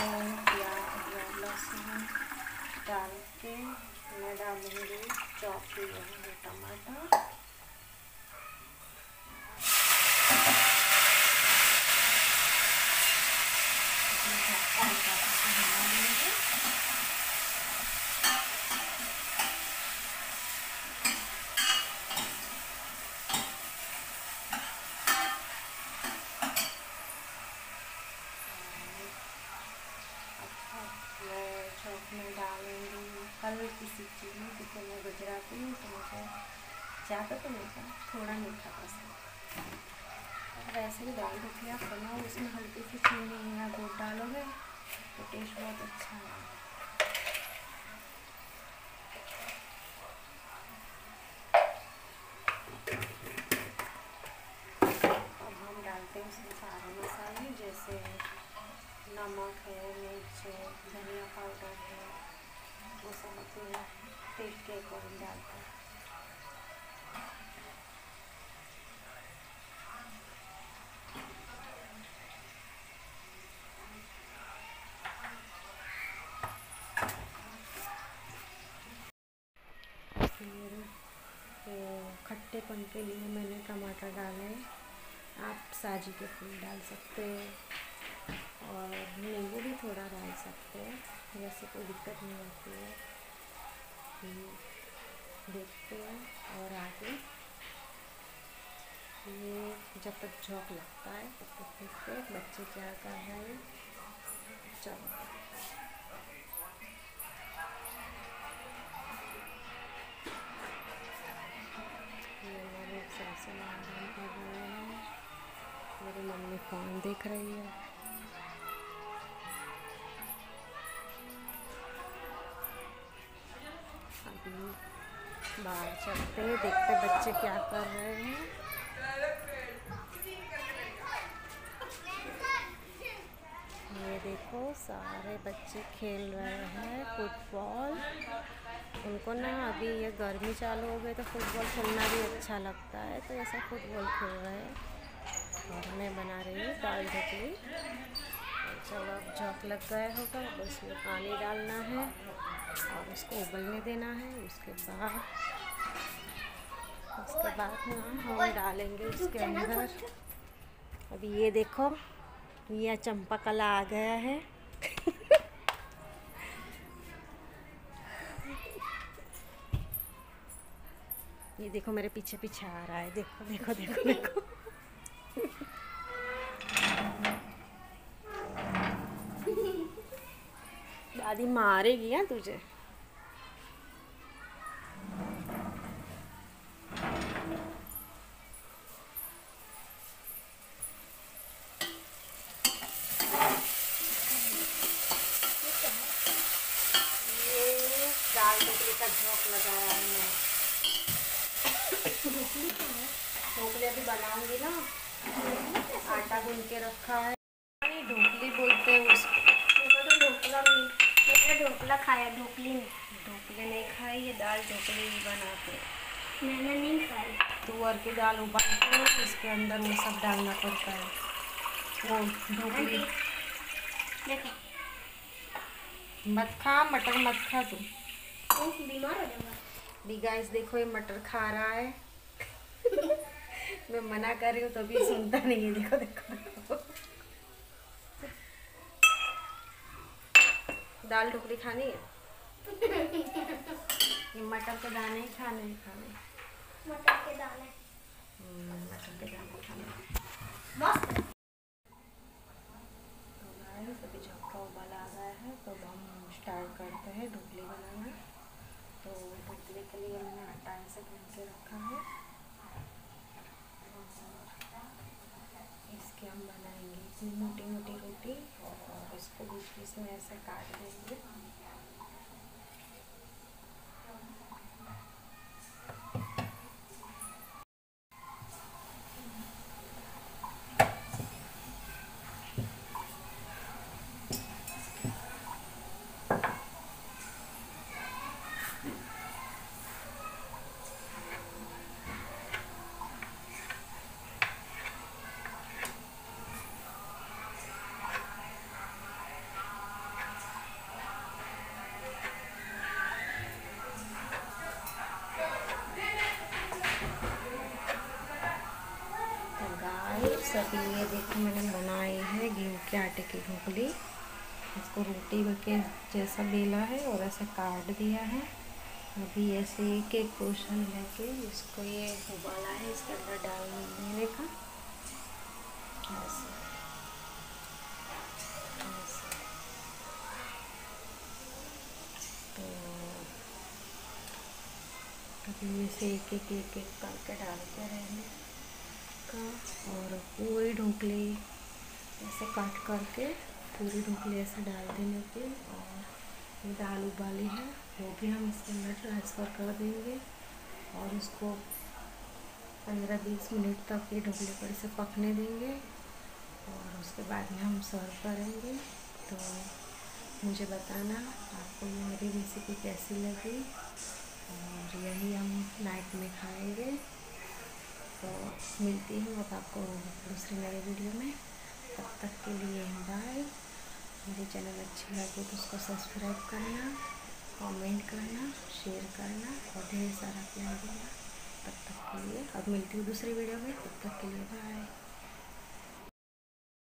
लहसुन प्याज अदरक लहसुन डाल के मैं डालूँगी चॉप किए टमाटर Thank. हल्की सी चीनी क्योंकि मैं गुजराती हूँ तो मुझे ज़्यादा तो नहीं था थोड़ा मीठा पसंद वैसे भी दाल ढोकली आप बनाओ, उसमें हल्की सी चीनी या गुड़ डालोगे तो टेस्ट बहुत अच्छा हम डालते हैं उसमें सारे मसाले, जैसे नमक है, मिर्च है, धनिया पाउडर है वो अपने टेस्ट के हैं खट्टेपन के लिए मैंने टमाटर डाले आप साजी के फूल डाल सकते हैं और नींबू भी थोड़ा डाल सकते हैं। वैसे कोई दिक्कत नहीं होती है। देखते हैं और आगे। ये जब तक झोंक लगता है, तब तक देखते हैं बच्चे क्या कर रहे हैं। चलो। मेरी मम्मी फ़ोन देख रही है। अभी बाहर चलते हैं देखते बच्चे क्या कर रहे हैं। ये देखो, सारे बच्चे खेल रहे हैं फुटबॉल। उनको ना अभी ये गर्मी चालू हो गई तो फुटबॉल खेलना भी अच्छा लगता है तो ऐसा फुटबॉल खेल रहे हैं। और मैं बना रही हूँ दाल ढोकली। चलो, अब झोंक लग गया होगा, बस में पानी डालना है। और उसको उबलने देना है, उसके बाद उसके बाद हम डालेंगे उसके अंदर। अभी ये देखो, ये चंपा कला आ गया है। ये देखो मेरे पीछे पीछे आ रहा है, देखो देखो देखो देखो। दादी मारेगी ना तुझे। का झोंक लगाया ढोकली बनाऊँगी ना। आटा गूंद के रखा है। ढोकली बोलते हैं उसको। तो ढोकला भी मैंने ढोकला खाया ढोकली में ढोकले नहीं खाई ये दाल ढोकली भी बनाते। मैंने नहीं खाई। तुअर की दाल उबालते हैं इसके अंदर वो सब डालना पड़ता है। वो ढोकली। देखो। मत खा मटर मत खा तू। बीमार हो जाऊँगा? भी गाइस देखो ये मटर खा रहा है। मैं मना कर रही हूँ तो भी सुनता नहीं है। देखो देखो, देखो। दाल ढोकली खानी है? ये मटर के दाने ही खाने ही खाने। मटर के दाने। हम्म, मटर के दाने खाने मस्त। Assim, essa carga. Né? सब ये देखो मैंने बनाई है गेहूँ के आटे की ढोकली। इसको रोटी के जैसा बेला है और ऐसे काट दिया है। अभी ऐसे एक एक पोर्शन लेके इसको ये उबाला है, इसके अंदर डाल देने का। तो अभी ऐसे एक एक एक एक करके डालते रहेंगे। का और पूरी ढोकली ऐसे काट करके पूरी ढोकली ऐसे डाल देने की और दाल उबाली है, वो भी हम इसके अंदर ट्रांसफ़र कर देंगे और उसको पंद्रह बीस मिनट तक ये ढोकले पर इसे पकने देंगे और उसके बाद में हम सर्व करेंगे। तो मुझे बताना आपको मेरी रेसिपी कैसी लगी और यही हम नाइट में खाएँगे। तो मिलती हूँ अब आपको दूसरी नई वीडियो में। तब तक के लिए बाय मेरे चैनल अच्छे लगे तो उसको सब्सक्राइब करना कमेंट करना शेयर करना और ढेर सारा प्यार देना। तब तक के लिए, अब मिलती हूँ दूसरी वीडियो में। तब तक के लिए बाय